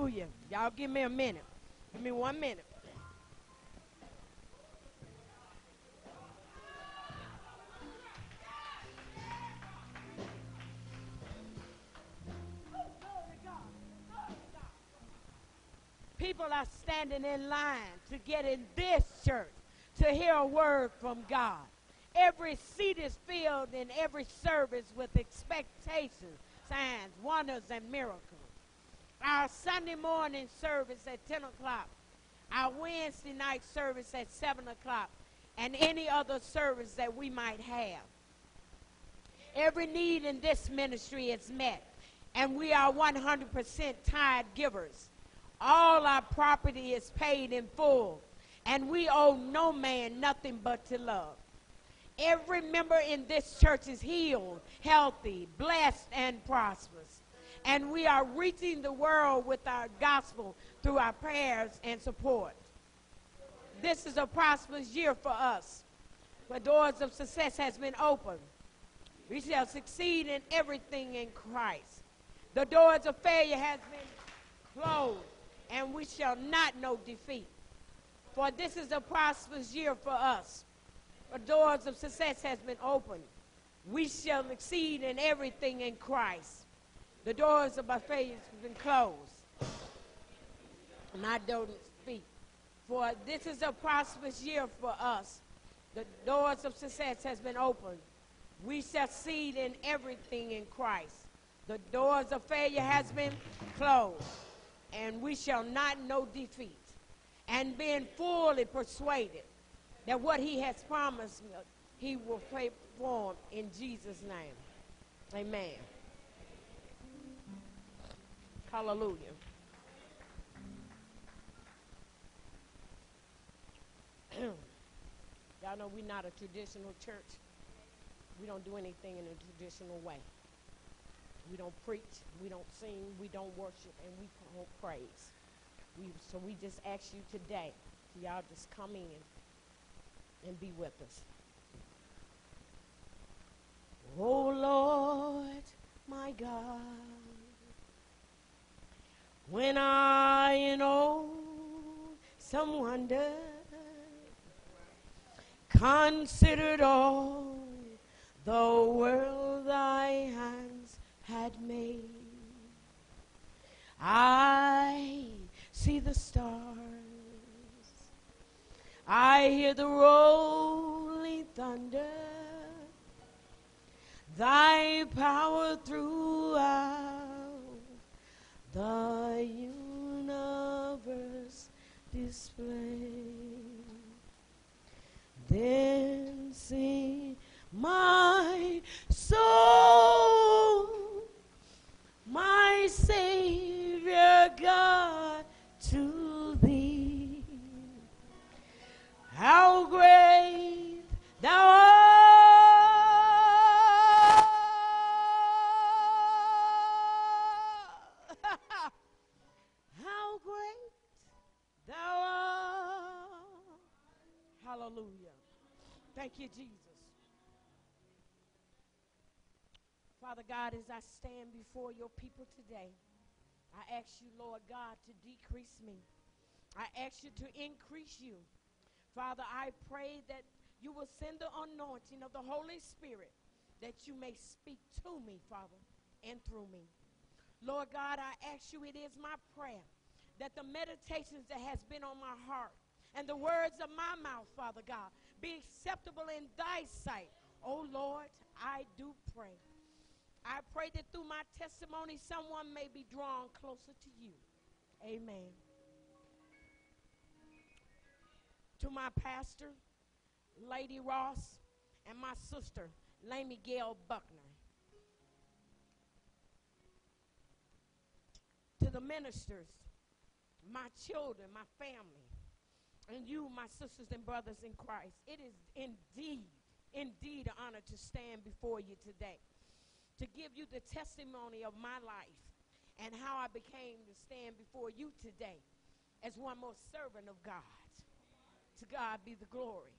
Oh, Hallelujah. Y'all give me a minute. Give me one minute. People are standing in line to get in this church to hear a word from God. Every seat is filled in every service with expectations, signs, wonders, and miracles. Our Sunday morning service at 10 o'clock, our Wednesday night service at 7 o'clock, and any other service that we might have. Every need in this ministry is met, and we are 100% tithe givers. All our property is paid in full, and we owe no man nothing but to love. Every member in this church is healed, healthy, blessed, and prosperous. And we are reaching the world with our gospel through our prayers and support. This is a prosperous year for us, where doors of success has been opened. We shall succeed in everything in Christ. The doors of failure has been closed, and we shall not know defeat. For this is a prosperous year for us. The doors of success has been opened. We shall succeed in everything in Christ. The doors of our failure have been closed. And I don't speak. For this is a prosperous year for us. The doors of success has been opened. We succeed in everything in Christ. The doors of failure has been closed. And we shall not know defeat. And being fully persuaded that what he has promised me, he will perform in Jesus' name. Amen. Hallelujah. Y'all know we're not a traditional church. We don't do anything in a traditional way. We don't preach, we don't sing, we don't worship, and we don't praise. We, so we just ask you today, y'all just come in and be with us. Oh Lord, my God, when I in some wonder considered all the world thy hands had made, I see the stars. I hear the rolling thunder, thy power throughout the universe display. Then sing my soul, my Savior God, as I stand before your people today, I ask you, Lord God, to decrease me. I ask you to increase you. Father, I pray that you will send the anointing of the Holy Spirit that you may speak to me, Father, and through me. Lord God, I ask you, it is my prayer that the meditations that has been on my heart and the words of my mouth, Father God, be acceptable in thy sight. Oh Lord, I do pray. I pray that through my testimony, someone may be drawn closer to you. Amen. to my pastor, Lady Ross, and my sister, Lamy Gail Buckner. To the ministers, my children, my family, and you, my sisters and brothers in Christ, it is indeed, indeed an honor to stand before you today, to give you the testimony of my life and how I became to stand before you today as one more servant of God. To God be the glory.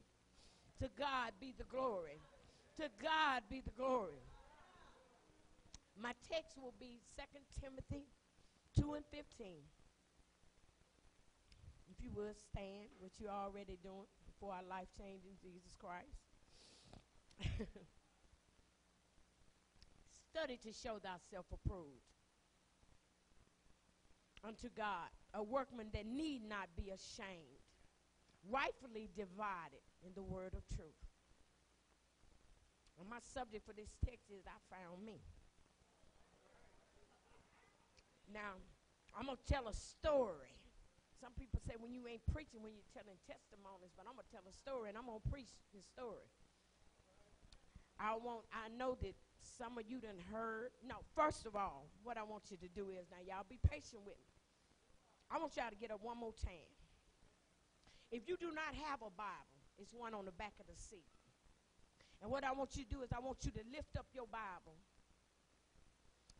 To God be the glory. To God be the glory. My text will be 2 Timothy 2 and 15. if you would stand, what you're already doing before our life change in Jesus Christ. Study to show thyself approved unto God, a workman that need not be ashamed, rightfully divided in the word of truth. And my subject for this text is I found me. Now, I'm going to tell a story. Some people say when you ain't preaching, when you're telling testimonies, but I'm going to tell a story and I'm going to preach this story. I want, I know that some of you done heard. No, first of all, what I want you to do is now, y'all be patient with me. I want y'all to get up one more time. If you do not have a Bible, it's one on the back of the seat. And what I want you to do is I want you to lift up your Bible.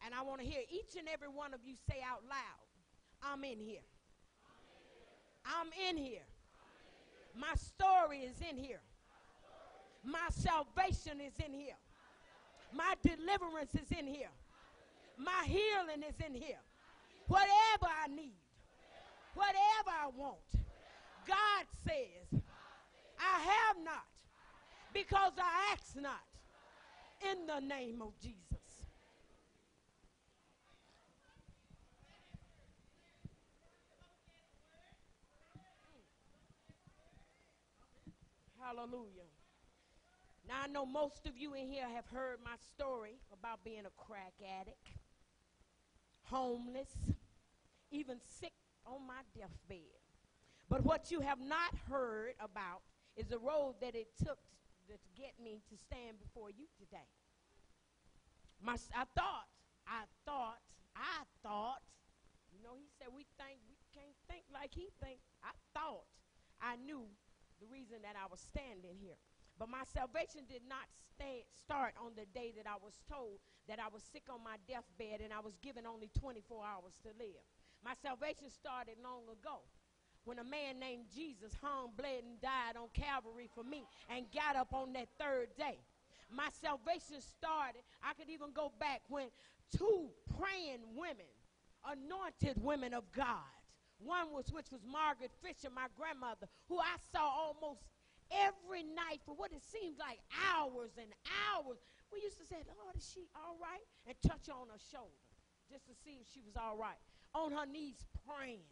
And I want to hear each and every one of you say out loud, I'm in here. I'm in here. My story is in here. My salvation is in here. My deliverance is in here. My healing is in here. Whatever I need, whatever I want, God says, I have not because I ask not in the name of Jesus. Hallelujah. Now, I know most of you in here have heard my story about being a crack addict, homeless, even sick on my deathbed. But what you have not heard about is the road that it took to, get me to stand before you today. My, I thought, I thought, I thought, you know, he said we think we can't think like he think. I thought I knew the reason that I was standing here. But my salvation did not start on the day that I was told that I was sick on my deathbed and I was given only 24 hours to live. My salvation started long ago when a man named Jesus hung, bled, and died on Calvary for me and got up on that third day. My salvation started, I could even go back when two praying women, anointed women of God, one was which was Margaret Fisher, my grandmother, who I saw almost every night for what it seemed like hours and hours. We used to say, Lord, is she all right? And touch on her shoulder just to see if she was all right. On her knees praying.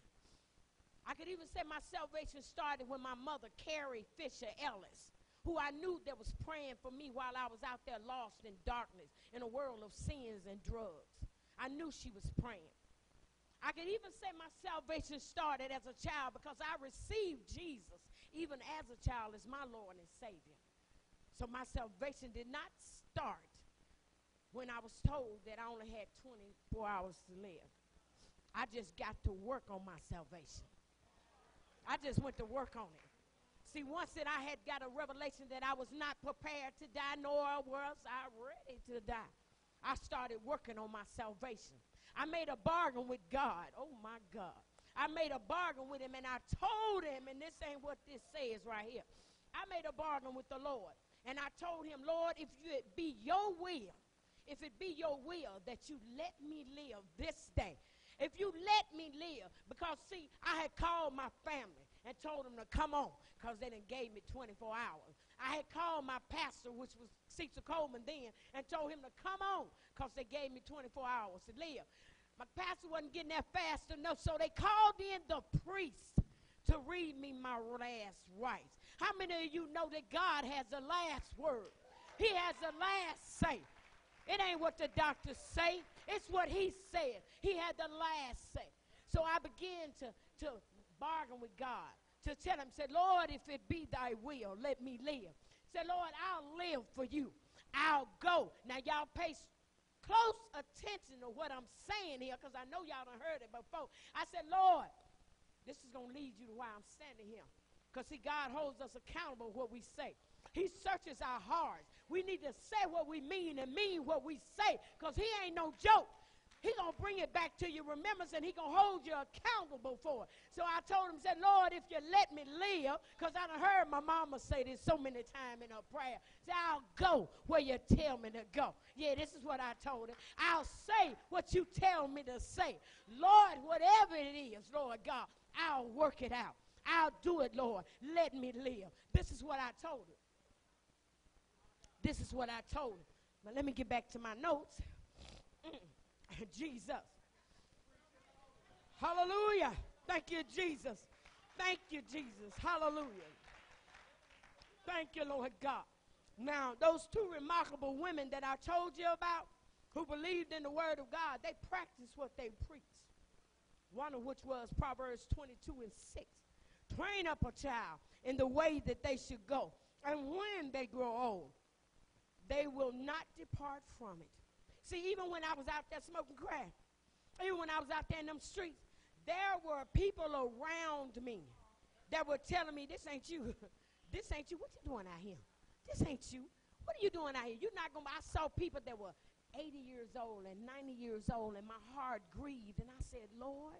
I could even say my salvation started when my mother, Carrie Fisher Ellis, who I knew that was praying for me while I was out there lost in darkness in a world of sins and drugs. I knew she was praying. I could even say my salvation started as a child because I received Jesus even as a child as my Lord and Savior. So my salvation did not start when I was told that I only had 24 hours to live. I just got to work on my salvation. I just went to work on it. See, once that I had got a revelation that I was not prepared to die, nor was I ready to die, I started working on my salvation. I made a bargain with God. Oh my God. I made a bargain with him and I told him, and this ain't what this says right here. I made a bargain with the Lord. And I told him, Lord, if it be your will, if it be your will that you let me live this day, if you let me live, because see, I had called my family and told them to come on because they didn't gave me 24 hours. I had called my pastor, which was Cecil Coleman then, and told him to come on because they gave me 24 hours to live. My pastor wasn't getting there fast enough, so they called in the priest to read me my last rites. How many of you know that God has the last word? He has the last say. It ain't what the doctors say, it's what he said. He had the last say. So I began to, to bargain with God, to tell him, say, Lord, if it be thy will, let me live. Say, Lord, I'll live for you. I'll go. Now, y'all pay close attention to what I'm saying here because I know y'all done heard it before. I said, Lord, this is going to lead you to why I'm standing here. Because, see, God holds us accountable what we say. He searches our hearts. We need to say what we mean and mean what we say because he ain't no joke. He gonna bring it back to your remembrance and he gonna hold you accountable for it. So I told him, said, Lord, if you let me live, because I done heard my mama say this so many times in her prayer. Say, I'll go where you tell me to go. Yeah, this is what I told him. I'll say what you tell me to say. Lord, whatever it is, Lord God, I'll work it out. I'll do it, Lord. Let me live. This is what I told him. This is what I told him. But let me get back to my notes. Jesus. Hallelujah. Thank you, Jesus. Thank you, Jesus. Hallelujah. Thank you, Lord God. Now, those two remarkable women that I told you about who believed in the word of God, they practiced what they preached. One of which was Proverbs 22 and 6. Train up a child in the way that they should go. And when they grow old, they will not depart from it. See, even when I was out there smoking crack, even when I was out there in them streets, there were people around me that were telling me, this ain't you. this ain't you. What you doing out here? This ain't you. What are you doing out here? You're not going to. I saw people that were 80 years old and 90 years old, and my heart grieved. And I said, Lord,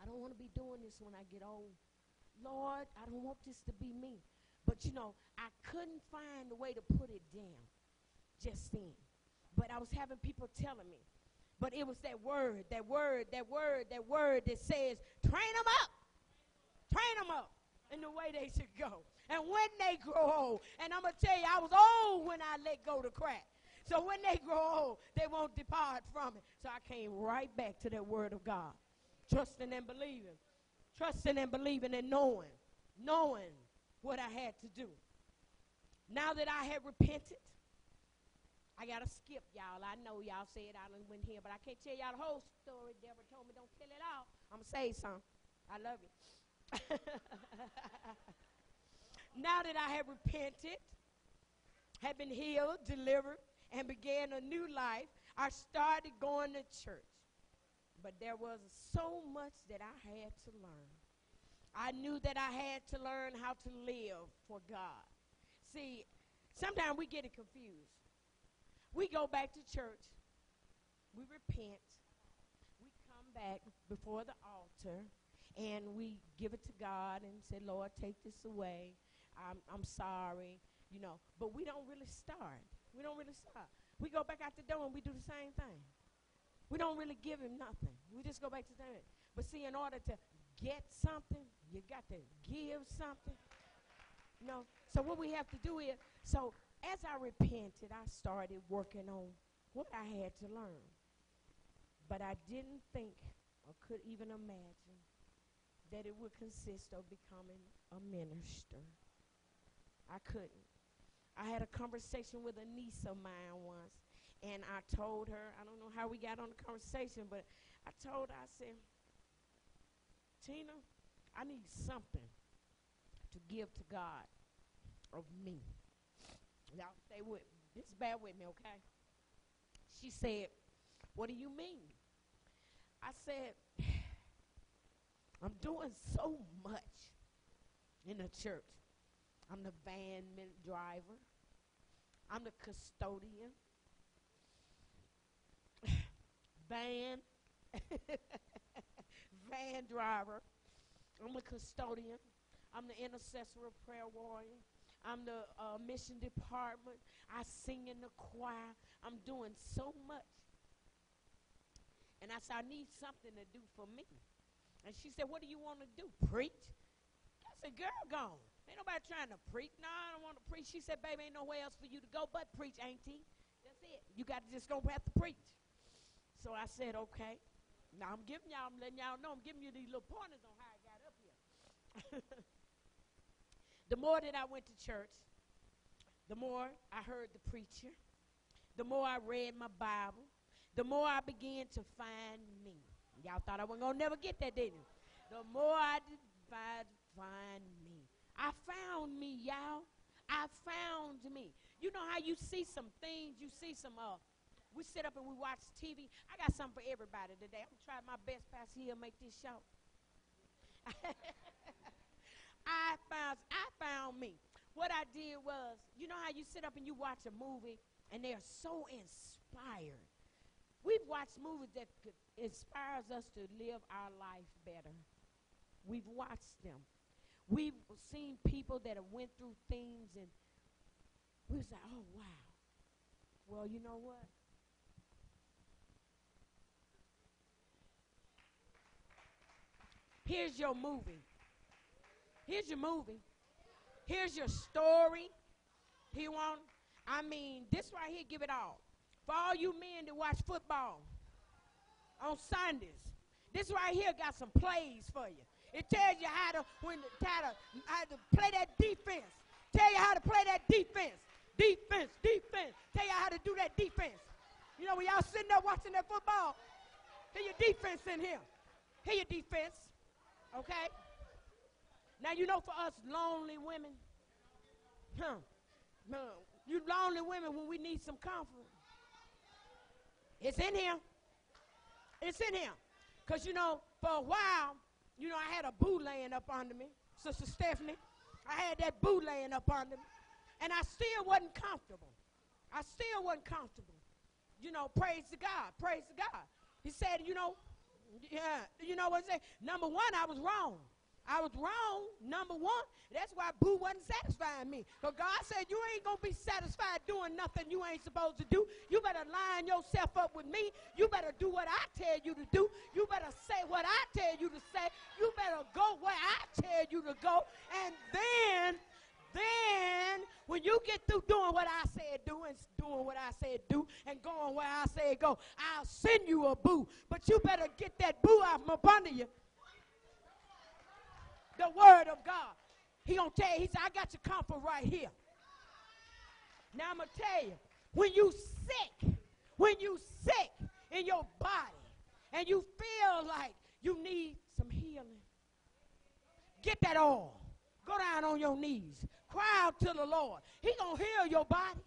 I don't want to be doing this when I get old. Lord, I don't want this to be me. But you know, I couldn't find a way to put it down just then. But I was having people telling me. But it was that word, that word, that word, that word that says, train them up. Train them up in the way they should go. And when they grow old, and I'm going to tell you, I was old when I let go the crack. So when they grow old, they won't depart from it. So I came right back to that word of God. Trusting and believing. Trusting and believing and knowing. Knowing what I had to do. Now that I had repented, I got to skip y'all. I know y'all said I done went here, but I can't tell y'all the whole story. Deborah told me don't tell it all. I'm to say something. I love you. now that I have repented, have been healed, delivered, and began a new life, I started going to church. But there was so much that I had to learn. I knew that I had to learn how to live for God. See, sometimes we get it confused. We go back to church, we repent, we come back before the altar, and we give it to God and say, Lord, take this away. I'm, I'm sorry, you know. But we don't really start. We don't really start. We go back out the door and we do the same thing. We don't really give him nothing. We just go back to that. But see, in order to get something, you got to give something. You know, so what we have to do is, so as I repented, I started working on what I had to learn. But I didn't think or could even imagine that it would consist of becoming a minister. I couldn't. I had a conversation with a niece of mine once, and I told her, I don't know how we got on the conversation, but I told her, I said, Tina, I need something to give to God of me. Y'all stay with me. Bear with me, okay? She said, What do you mean? I said, I'm doing so much in the church. I'm the van driver. I'm the custodian. van. van driver. I'm the custodian. I'm the intercessor prayer warrior. I'm the uh, mission department. I sing in the choir. I'm doing so much. And I said, I need something to do for me. And she said, What do you want to do? Preach? I said, Girl, gone. Ain't nobody trying to preach. No, I don't want to preach. She said, Baby, ain't nowhere else for you to go but preach, auntie. That's it. You got to just don't have to preach. So I said, Okay. Now I'm giving y'all, I'm letting y'all know, I'm giving you these little pointers on how I got up here. the more that I went to church, the more I heard the preacher, the more I read my Bible, the more I began to find me. Y'all thought I wasn't gonna never get that, didn't you? The more I did find, me. I found me, y'all. I found me. You know how you see some things, you see some uh we sit up and we watch TV. I got something for everybody today. I'm trying my best, Pastor Hill, make this show. I found I found me. What I did was, you know how you sit up and you watch a movie and they are so inspired. We've watched movies that inspires us to live our life better. We've watched them. We've seen people that have went through things and we was like, oh wow. Well, you know what? Here's your movie. Here's your movie. Here's your story. He want, I mean, this right here, give it all. For all you men that watch football on Sundays, this right here got some plays for you. It tells you how to when how to, how to play that defense. Tell you how to play that defense. Defense, defense. Tell you how to do that defense. You know, when y'all sitting there watching that football, hear your defense in here. Hear your defense. Okay? Now you know for us lonely women, huh? You lonely women when we need some comfort. It's in here. It's in here. Because, you know, for a while, you know, I had a boo laying up under me, Sister Stephanie. I had that boo laying up under me. And I still wasn't comfortable. I still wasn't comfortable. You know, praise to God. Praise to God. He said, you know, yeah, you know what I'm saying? Number one, I was wrong. I was wrong, number one. That's why Boo wasn't satisfying me. Because God said, You ain't going to be satisfied doing nothing you ain't supposed to do. You better line yourself up with me. You better do what I tell you to do. You better say what I tell you to say. You better go where I tell you to go. And then, then, when you get through doing what I said do and doing what I said do and going where I said go, I'll send you a boo. But you better get that boo off my under you the word of God. He gonna tell you, he said, I got your comfort right here. Now I'm gonna tell you, when you sick, when you sick in your body, and you feel like you need some healing, get that all. Go down on your knees. Cry out to the Lord. He gonna heal your body.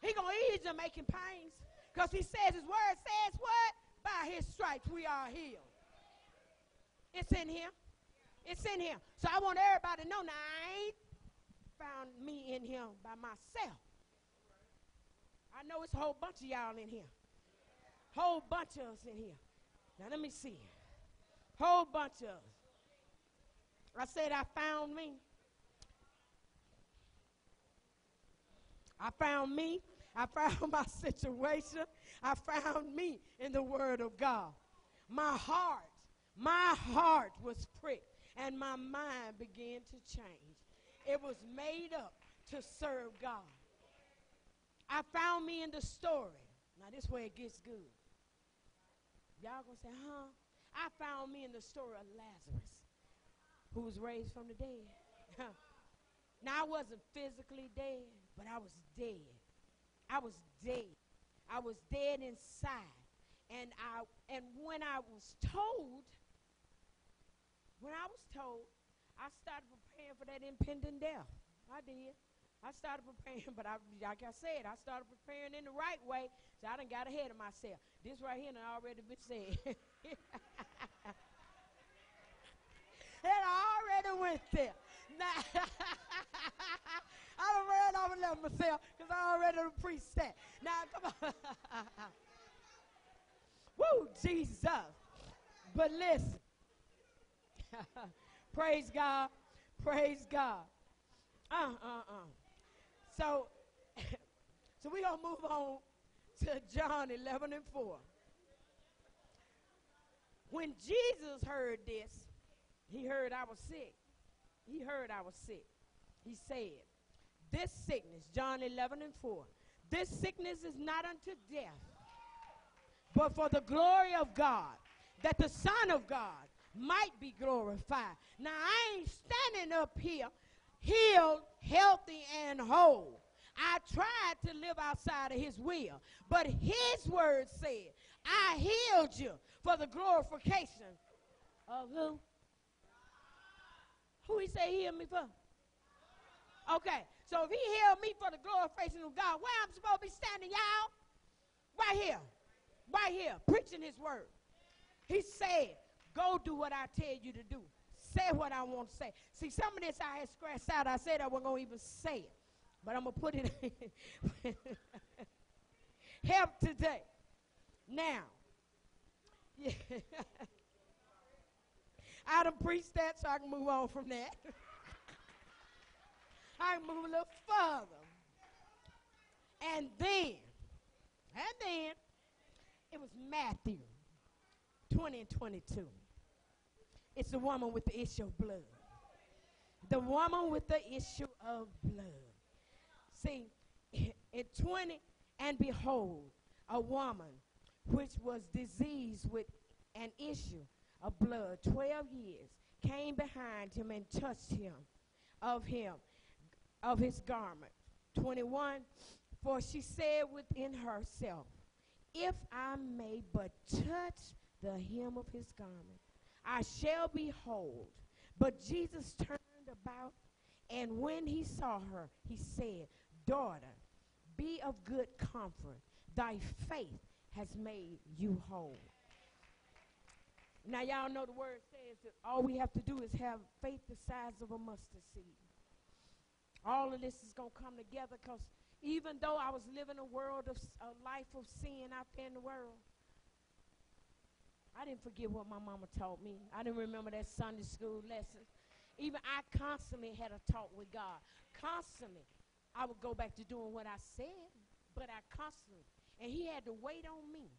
He gonna ease your making pains. Because he says his word says what? By his stripes we are healed. It's in here. It's in him. So I want everybody to know now I ain't found me in him by myself. I know it's a whole bunch of y'all in here. Whole bunch of us in here. Now let me see. Whole bunch of us. I said I found me. I found me. I found my situation. I found me in the Word of God. My heart, my heart was pricked and my mind began to change. It was made up to serve God. I found me in the story. Now, this way it gets good. Y'all gonna say, huh? I found me in the story of Lazarus, who was raised from the dead. now, I wasn't physically dead, but I was dead. I was dead. I was dead inside. And I and when I was told when I was told, I started preparing for that impending death. I did. I started preparing, but I, like I said, I started preparing in the right way, so I done got ahead of myself. This right here done already been said. it already went there. Now, I done ran over left myself because I already preached that. Now, come on. Woo, Jesus. But listen. Praise God. Praise God. Uh, uh, uh. So, so we're going to move on to John 11 and 4. When Jesus heard this, he heard I was sick. He heard I was sick. He said, This sickness, John 11 and 4, this sickness is not unto death, but for the glory of God, that the Son of God might be glorified. Now, I ain't standing up here healed, healthy, and whole. I tried to live outside of his will, but his word said, I healed you for the glorification of who? Who he say he healed me for? Okay, so if he healed me for the glorification of God, where I'm supposed to be standing, y'all? Right here. Right here, preaching his word. He said, Go do what I tell you to do. Say what I want to say. See, some of this I had scratched out. I said I wasn't going to even say it. But I'm going to put it in. Help today. Now, yeah. I done preached that so I can move on from that. I can move a little further. And then, and then, it was Matthew 20 and 22. It's the woman with the issue of blood. the woman with the issue of blood. See, in 20, and behold, a woman which was diseased with an issue of blood 12 years came behind him and touched him of him of his garment 21 for she said within herself if i may but touch the hem of his garment i shall be whole but jesus turned about and when he saw her he said daughter be of good comfort. Thy faith has made you whole. Now, y'all know the word says that all we have to do is have faith the size of a mustard seed. All of this is going to come together because even though I was living a world of a life of sin out there in the world, I didn't forget what my mama taught me. I didn't remember that Sunday school lesson. Even I constantly had a talk with God. Constantly, I would go back to doing what I said, but I constantly, and He had to wait on me.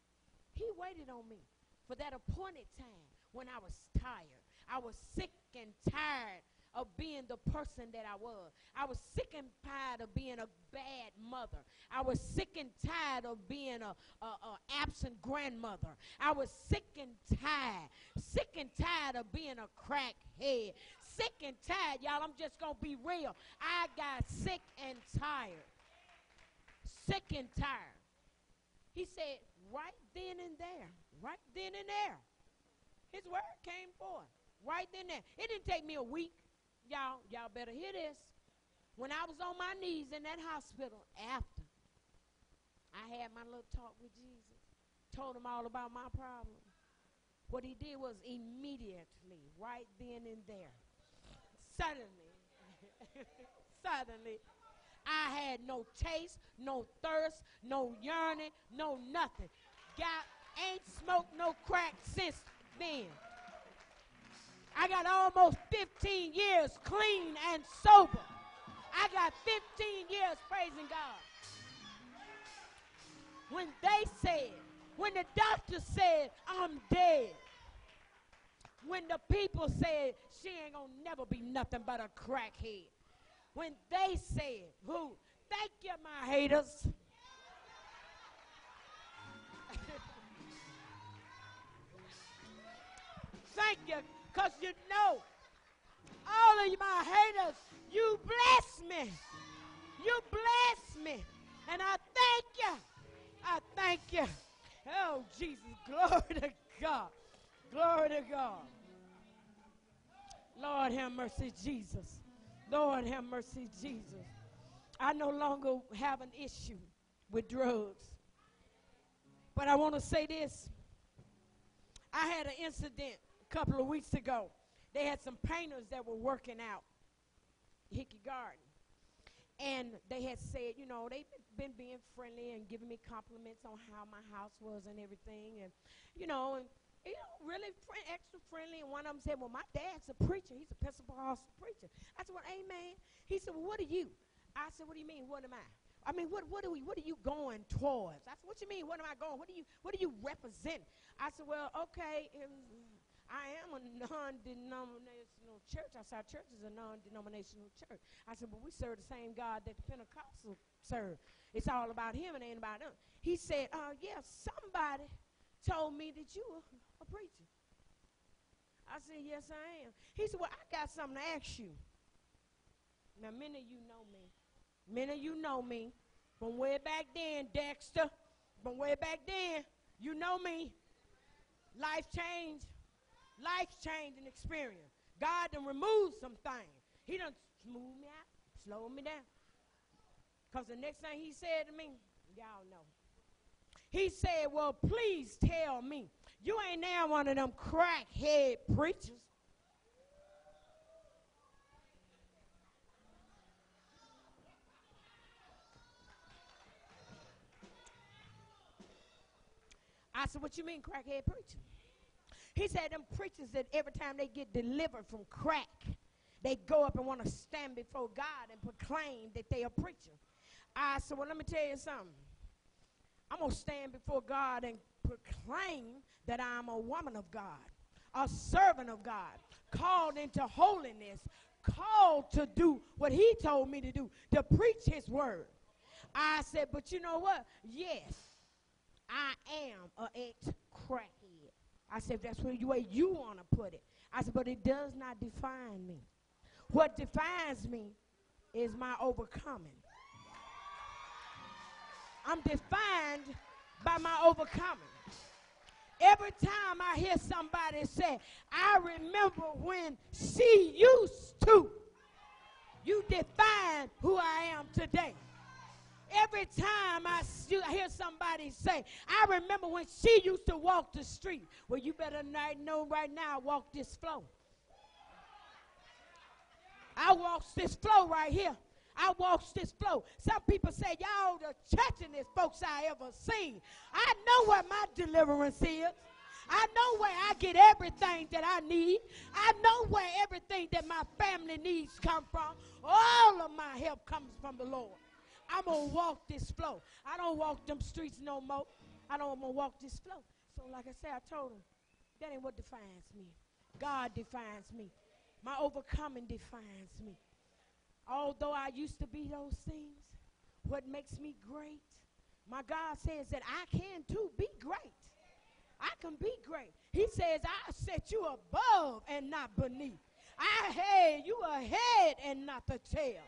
He waited on me for that appointed time when I was tired. I was sick and tired of being the person that I was. I was sick and tired of being a bad mother. I was sick and tired of being a, a, a, absent grandmother. I was sick and tired, sick and tired of being a crackhead. Sick and tired, y'all. I'm just gonna be real. I got sick and tired. Sick and tired. He said, right then and there, right then and there. His word came forth right then and there. It didn't take me a week. Y'all, y'all better hear this. When I was on my knees in that hospital after I had my little talk with Jesus, told him all about my problem. What he did was immediately, right then and there, suddenly, suddenly, I had no taste, no thirst, no yearning, no nothing. Got Ain't smoked no crack since then. I got almost 15 years clean and sober. I got 15 years praising God. When they said, when the doctor said, I'm dead, when the people said, she ain't gonna never be nothing but a crackhead, when they said, who? Thank you, my haters. thank you because you know all of my haters, you bless me. You bless me. And I thank you. I thank you. Oh, Jesus. Glory to God. Glory to God. Lord, have mercy, Jesus. Lord, have mercy, Jesus. I no longer have an issue with drugs. But I want to say this. I had an incident couple of weeks ago, they had some painters that were working out Hickey Garden. And they had said, you know, they've been being friendly and giving me compliments on how my house was and everything. And, you know, and, you know, really extra friendly. And one of them said, well, my dad's a preacher. He's a Episcopal preacher. I said, well, amen. He said, well, what are you? I said, what do you mean, what am I? I mean, what, what, are we, what are you going towards? I said, what do you mean, what am I going? What do you, what do you represent? I said, well, okay, I am a non-denominational church. I said, our church is a non-denominational church. I said, but we serve the same God that the Pentecostal serve. It's all about him and ain't about them. He said, uh, yeah, somebody told me that you were a preacher. I said, yes, I am. He said, well, I got something to ask you. Now, many of you know me. Many of you know me from way back then, Dexter. From way back then, you know me. Life changed life changing experience. God done removed some things. He done smooth me out, slow me down. Because the next thing he said to me, y'all know. He said, Well, please tell me, you ain't now one of them crackhead preachers. I said, What you mean, crackhead preacher? He said, them preachers that every time they get delivered from crack, they go up and want to stand before God and proclaim that they are preacher. I said, well, let me tell you something. I'm going to stand before God and proclaim that I'm a woman of God, a servant of God, called into holiness, called to do what he told me to do, to preach his word. I said, but you know what? Yes, I am a ex crackhead. I said, that's the way you want to put it. I said, but it does not define me. What defines me is my overcoming. I'm defined by my overcoming. Every time I hear somebody say, I remember when she used to, you define who I am today. Every time I hear somebody say, I remember when she used to walk the street. Well, you better not know right now, I walk this floor. I walk this flow right here. I walk this flow. Some people say, y'all the churchingest folks I ever seen. I know what my deliverance is. I know where I get everything that I need. I know where everything that my family needs come from. All of my help comes from the Lord. I'm going to walk this flow. I don't walk them streets no more. I don't want to walk this flow. So, like I said, I told him, that ain't what defines me. God defines me. My overcoming defines me. Although I used to be those things, what makes me great, my God says that I can too be great. I can be great. He says, I set you above and not beneath. I had you ahead and not the tail.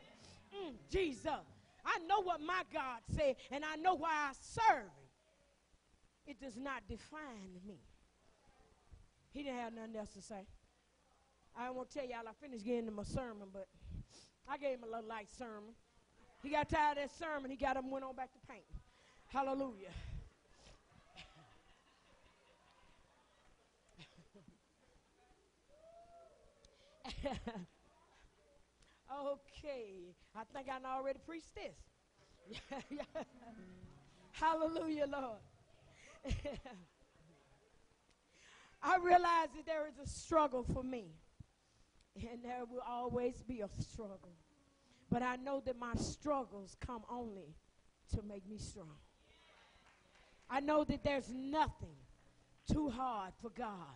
Mm, Jesus. I know what my God said, and I know why I serve him. It does not define me. He didn't have nothing else to say. I won't tell y'all I finished getting him a sermon, but I gave him a little light sermon. He got tired of that sermon. He got up and went on back to paint. Hallelujah. okay. I think I already preached this. Hallelujah, Lord. I realize that there is a struggle for me, and there will always be a struggle. But I know that my struggles come only to make me strong. I know that there's nothing too hard for God.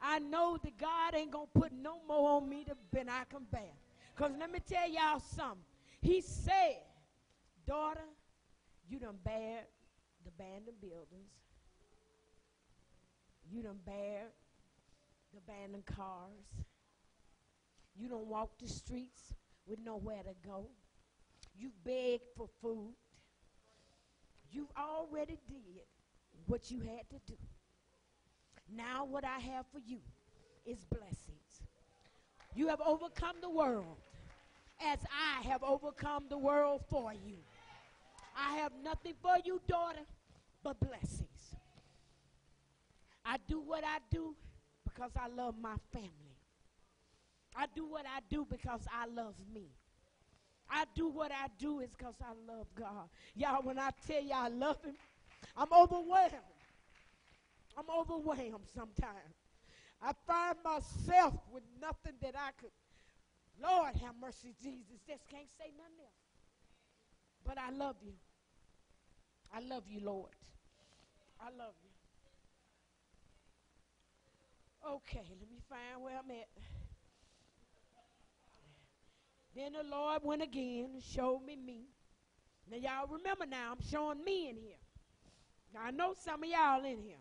I know that God ain't going to put no more on me than I can bear. Because let me tell y'all something. He said, daughter, you done bear the abandoned buildings. You done bear the abandoned cars. You don't walk the streets with nowhere to go. You beg for food. You already did what you had to do. Now, what I have for you is blessings. You have overcome the world as I have overcome the world for you. I have nothing for you, daughter, but blessings. I do what I do because I love my family. I do what I do because I love me. I do what I do is because I love God. Y'all, when I tell you I love Him, I'm overwhelmed. I'm overwhelmed sometimes. I find myself with nothing that I could. Lord, have mercy, Jesus. Just can't say nothing else. But I love you. I love you, Lord. I love you. Okay, let me find where I'm at. Then the Lord went again and showed me me. Now, y'all remember now, I'm showing me in here. Now, I know some of y'all in here.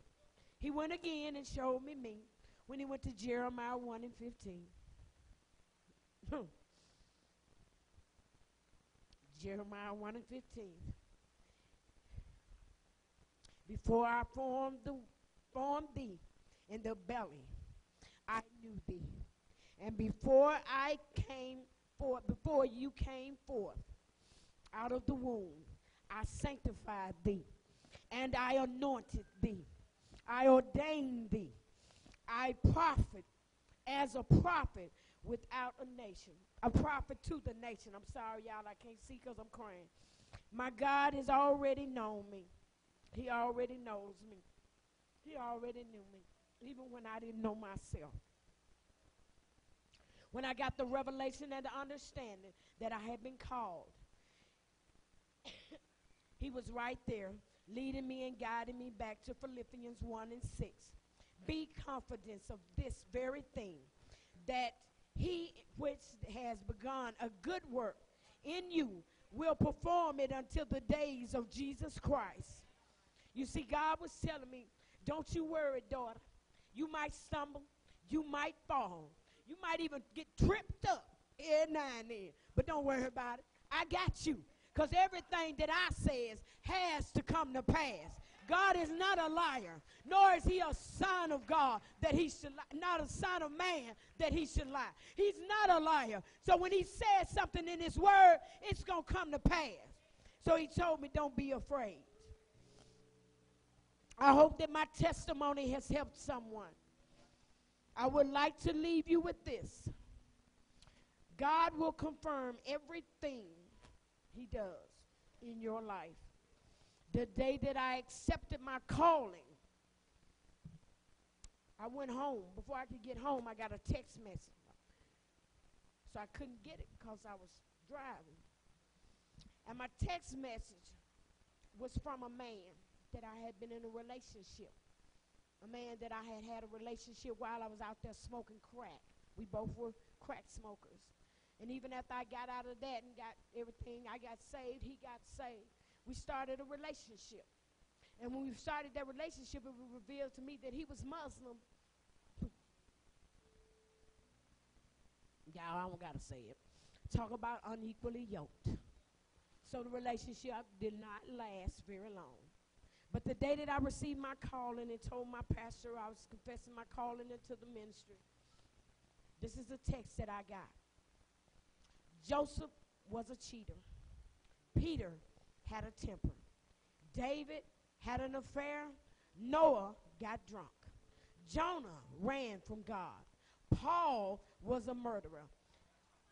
He went again and showed me me when he went to Jeremiah 1 and 15. Jeremiah 1 and 15. Before I formed, the, formed thee in the belly, I knew thee. And before I came forth, before you came forth out of the womb, I sanctified thee, and I anointed thee I ordained thee, I prophet as a prophet without a nation, a prophet to the nation. I'm sorry, y'all, I can't see because I'm crying. My God has already known me. He already knows me. He already knew me, even when I didn't know myself. When I got the revelation and the understanding that I had been called, he was right there leading me and guiding me back to Philippians 1 and 6. Be confident of this very thing, that he which has begun a good work in you will perform it until the days of Jesus Christ. You see, God was telling me, don't you worry, daughter. You might stumble, you might fall, you might even get tripped up every and but don't worry about it. I got you. Because everything that I says has to come to pass. God is not a liar, nor is he a son of God that he should lie, not a son of man that he should lie. He's not a liar. So when he says something in his word, it's going to come to pass. So he told me, don't be afraid. I hope that my testimony has helped someone. I would like to leave you with this God will confirm everything he does in your life. The day that I accepted my calling, I went home. Before I could get home, I got a text message. So I couldn't get it because I was driving. And my text message was from a man that I had been in a relationship. A man that I had had a relationship while I was out there smoking crack. We both were crack smokers. And even after I got out of that and got everything, I got saved, he got saved. We started a relationship. And when we started that relationship, it was revealed to me that he was Muslim. Y'all, I don't got to say it. Talk about unequally yoked. So the relationship did not last very long. But the day that I received my calling and told my pastor I was confessing my calling into the ministry, this is the text that I got. Joseph was a cheater. Peter had a temper. David had an affair. Noah got drunk. Jonah ran from God. Paul was a murderer.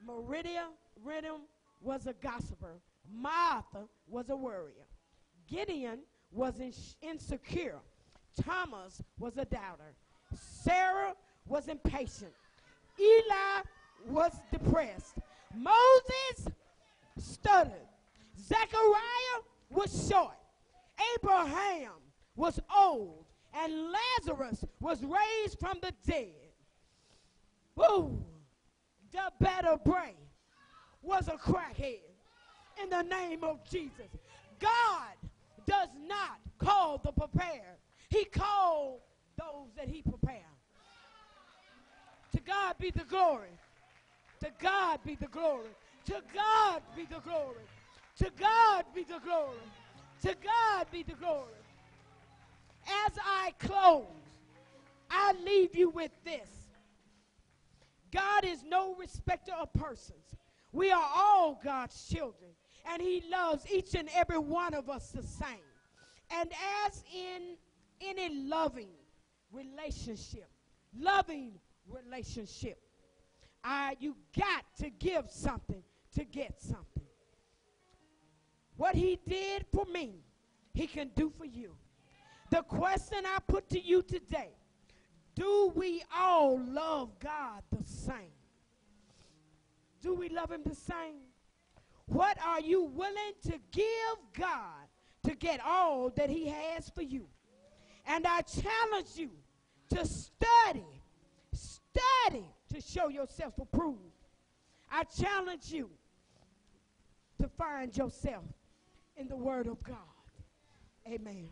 Meridia Renum was a gossiper. Martha was a worrier. Gideon was ins- insecure. Thomas was a doubter. Sarah was impatient. Eli was depressed. Moses stuttered. Zechariah was short. Abraham was old. And Lazarus was raised from the dead. Woo! Debetta Bray was a crackhead in the name of Jesus. God does not call the prepared. He called those that he prepared. To God be the glory. To God be the glory. To God be the glory. To God be the glory. To God be the glory. As I close, I leave you with this. God is no respecter of persons. We are all God's children, and He loves each and every one of us the same. And as in any loving relationship, loving relationship, uh, you got to give something to get something. What he did for me, he can do for you. The question I put to you today do we all love God the same? Do we love him the same? What are you willing to give God to get all that he has for you? And I challenge you to study, study to show yourself approved. I challenge you to find yourself in the Word of God. Amen.